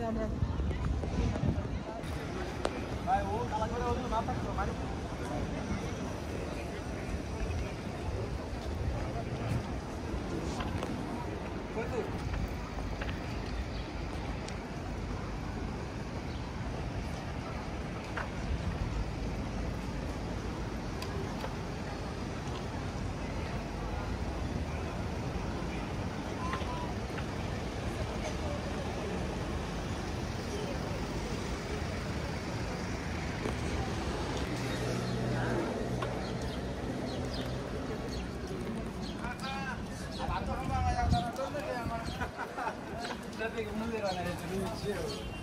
Ja, ja. Thank too.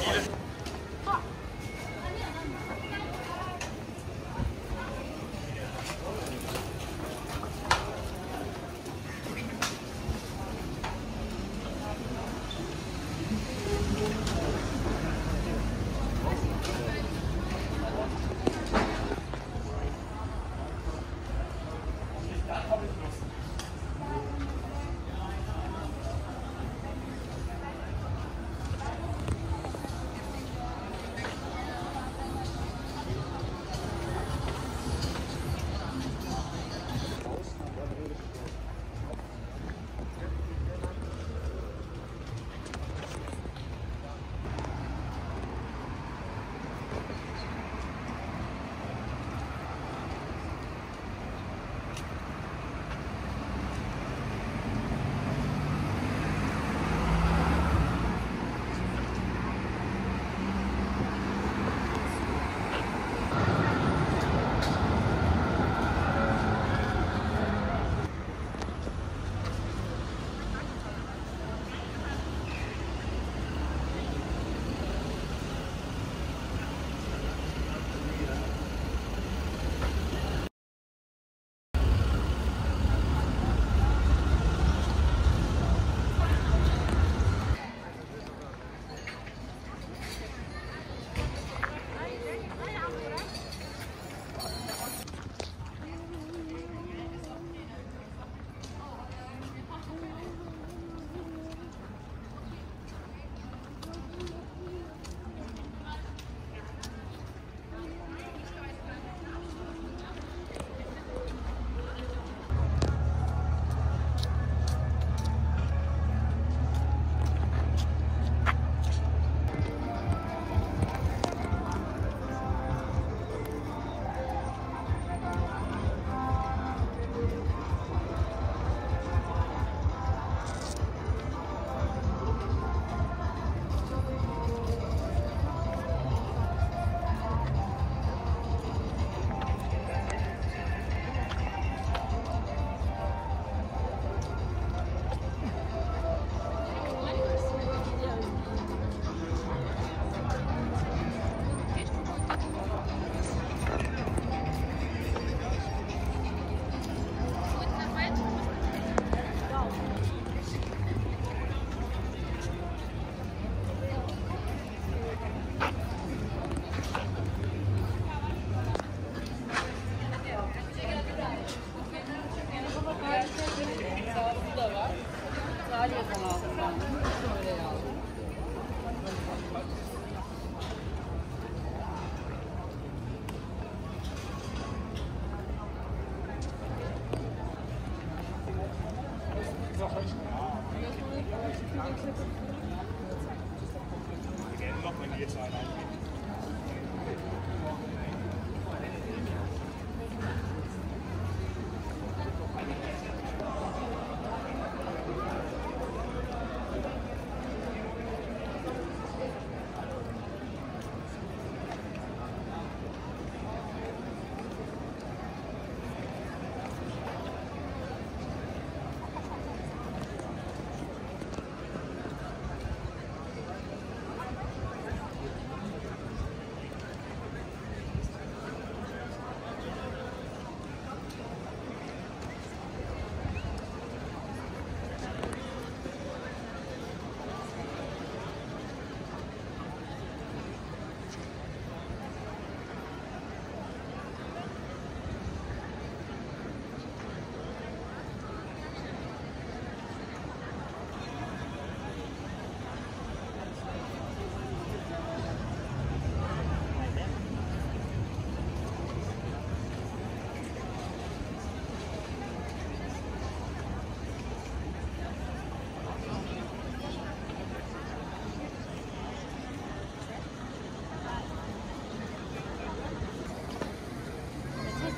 Chile.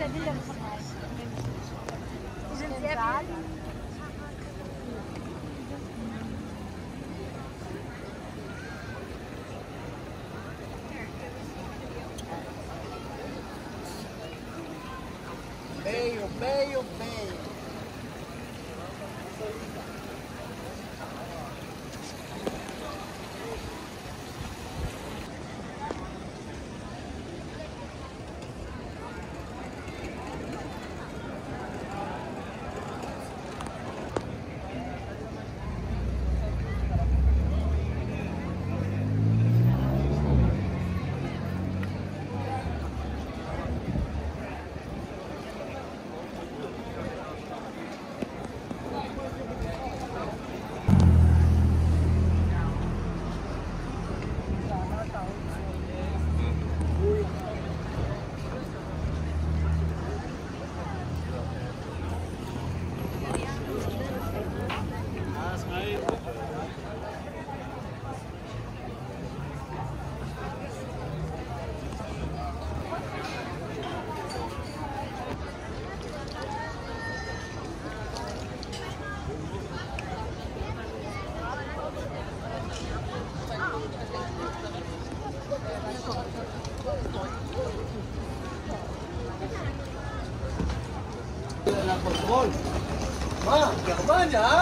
der Preis. Die sind sehr billig. 하느냐?